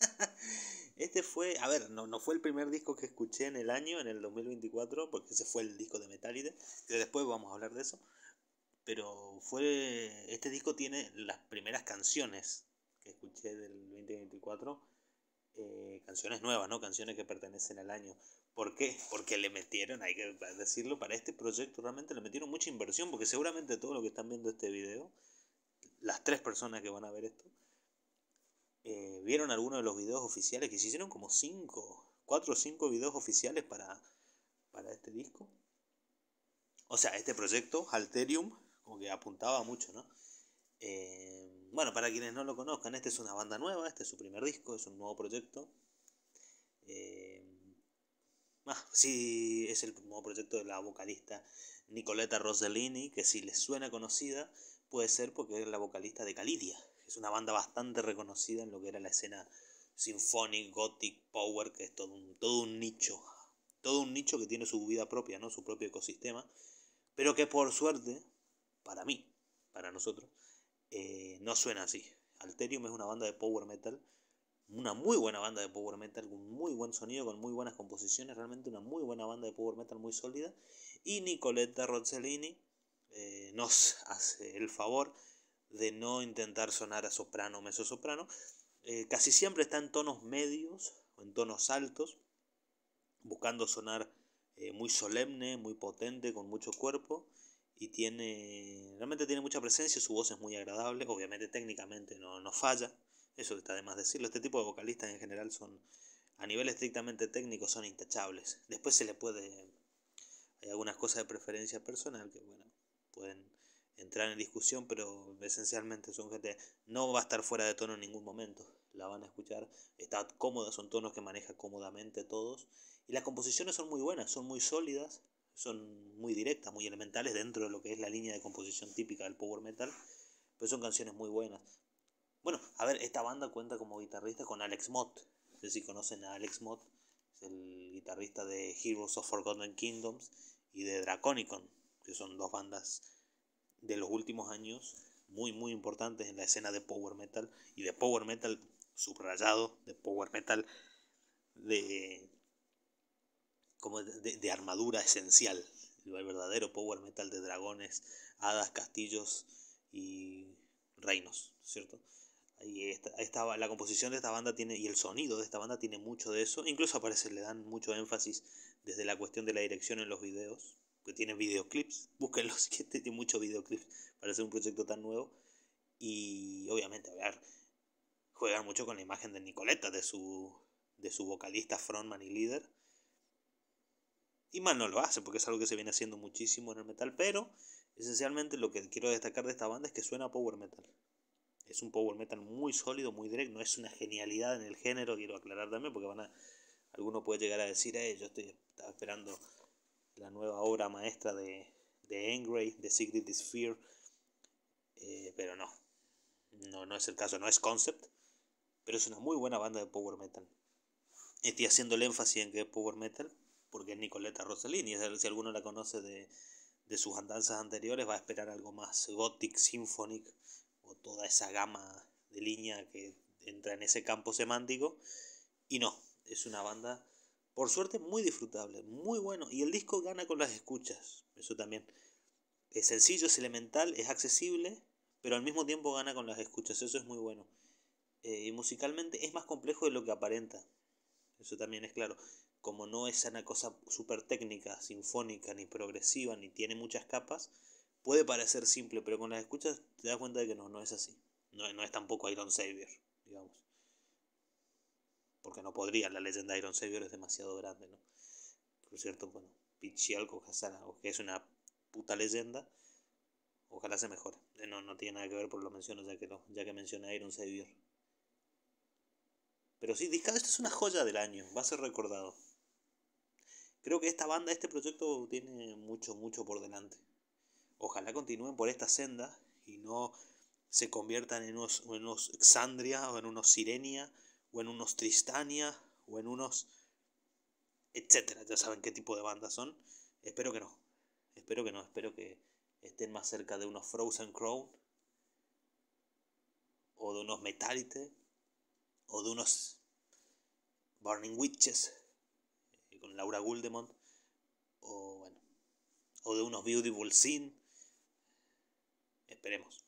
Este fue, a ver, no, no fue el primer disco que escuché en el año, en el 2024, porque ese fue el disco de Metallica, que después vamos a hablar de eso. Pero fue, este disco tiene las primeras canciones que escuché del 2024, eh, canciones nuevas, ¿no? Canciones que pertenecen al año. ¿Por qué? Porque le metieron, hay que decirlo, para este proyecto realmente le metieron mucha inversión, porque seguramente todo lo que están viendo este video, las tres personas que van a ver esto, eh, vieron algunos de los videos oficiales que se hicieron como 5, 4 o 5 videos oficiales para, para este disco. O sea, este proyecto, Alterium, como que apuntaba mucho, ¿no? Eh, bueno, para quienes no lo conozcan, este es una banda nueva, este es su primer disco, es un nuevo proyecto. Eh, ah, sí, es el nuevo proyecto de la vocalista Nicoletta Rossellini, que si les suena conocida, puede ser porque es la vocalista de Calidia, es una banda bastante reconocida en lo que era la escena symphonic, gothic, power, que es todo un, todo un nicho. Todo un nicho que tiene su vida propia, ¿no? Su propio ecosistema. Pero que por suerte, para mí, para nosotros, eh, no suena así. Alterium es una banda de power metal. Una muy buena banda de power metal, con muy buen sonido, con muy buenas composiciones. Realmente una muy buena banda de power metal muy sólida. Y Nicoletta Rozzellini eh, nos hace el favor de no intentar sonar a soprano o mezzosoprano. Eh, casi siempre está en tonos medios o en tonos altos, buscando sonar eh, muy solemne, muy potente, con mucho cuerpo. Y tiene, realmente tiene mucha presencia, su voz es muy agradable, obviamente técnicamente no, no falla, eso está de más decirlo. Este tipo de vocalistas en general son, a nivel estrictamente técnico, son intachables. Después se le puede, hay algunas cosas de preferencia personal que, bueno, pueden entrar en discusión, pero esencialmente son gente, no va a estar fuera de tono en ningún momento, la van a escuchar, está cómoda, son tonos que maneja cómodamente todos, y las composiciones son muy buenas, son muy sólidas, son muy directas, muy elementales dentro de lo que es la línea de composición típica del power metal, pero son canciones muy buenas. Bueno, a ver, esta banda cuenta como guitarrista con Alex Mott, no sé si conocen a Alex Mott, es el guitarrista de Heroes of Forgotten Kingdoms y de Draconicon, que son dos bandas de los últimos años muy muy importantes en la escena de power metal y de power metal subrayado, de power metal de como de, armadura esencial, el verdadero power metal de dragones, hadas, castillos y reinos, ¿cierto? Ahí está, la composición de esta banda tiene y el sonido de esta banda tiene mucho de eso, incluso aparece le dan mucho énfasis desde la cuestión de la dirección en los videos, que tiene videoclips, búsquenlos, que tiene muchos videoclips para hacer un proyecto tan nuevo. Y obviamente, a ver, juegan mucho con la imagen de Nicoleta, de su, de su vocalista, frontman y líder. Y mal no lo hace, porque es algo que se viene haciendo muchísimo en el metal, pero esencialmente lo que quiero destacar de esta banda es que suena power metal. Es un power metal muy sólido, muy directo, no es una genialidad en el género, quiero aclarar también, porque van a, alguno puede llegar a decir, eh, yo estoy estaba esperando la nueva obra maestra de, de Engray, de Secret Fear, eh, pero no, no, no es el caso, no es Concept, pero es una muy buena banda de power metal. Estoy haciendo el énfasis en que es power metal, porque es Nicoletta Rossellini, si alguno la conoce de, de sus andanzas anteriores, va a esperar algo más gothic, symphonic, o toda esa gama de línea que entra en ese campo semántico, y no, es una banda por suerte muy disfrutable, muy bueno. Y el disco gana con las escuchas. Eso también. Es sencillo, es elemental, es accesible, pero al mismo tiempo gana con las escuchas. Eso es muy bueno. Eh, y musicalmente es más complejo de lo que aparenta. Eso también es claro. Como no es una cosa súper técnica, sinfónica, ni progresiva, ni tiene muchas capas, puede parecer simple, pero con las escuchas te das cuenta de que no, no es así. No, no es tampoco Iron Savior, digamos porque no podría, la leyenda de Iron Savior es demasiado grande, ¿no? Por cierto, bueno, Pichialco que es una puta leyenda, ojalá se mejore. Eh, no, no tiene nada que ver por lo menciono ya que, ya que mencioné Iron Savior. Pero sí, Discado, esto es una joya del año, va a ser recordado. Creo que esta banda, este proyecto tiene mucho, mucho por delante. Ojalá continúen por esta senda y no se conviertan en unos, en unos Xandria o en unos Sirenia o en unos Tristania, o en unos etcétera. Ya saben qué tipo de bandas son. Espero que no. Espero que no. Espero que estén más cerca de unos Frozen Crown, o de unos Metalite, o de unos Burning Witches eh, con Laura Guldemont o bueno o de unos Beautiful Sin esperemos